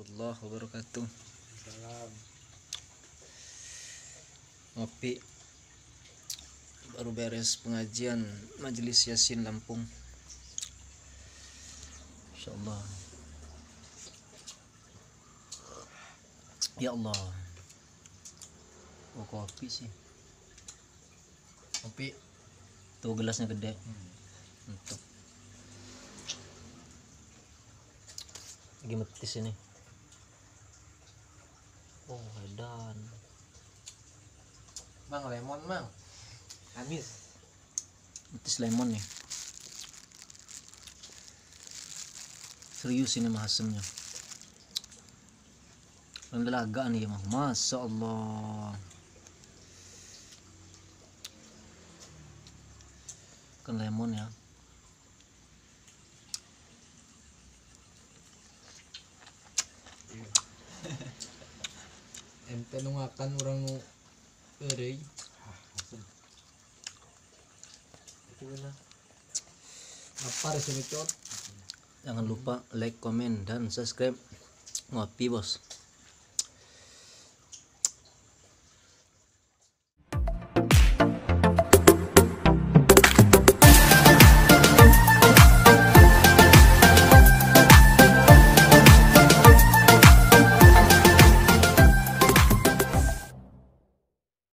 warahmatullahi wabarakatuh. Salam. Ngopi baru beres pengajian Majelis Yasin Lampung. Insyaallah. Ya Allah. Oh, kopi sih. Kopi. Tuh gelasnya gede. Hmm. Untuk. Lagi metis ini oh edan. Mang lemon mang. Amis. Metis lemon nih. Serius ini mah asemnya. Dalaga nih mah Masya Allah Kan lemon ya ente nu ngakan orang nu eureui apa resmi cot Jangan lupa like, komen, dan subscribe. Ngopi bos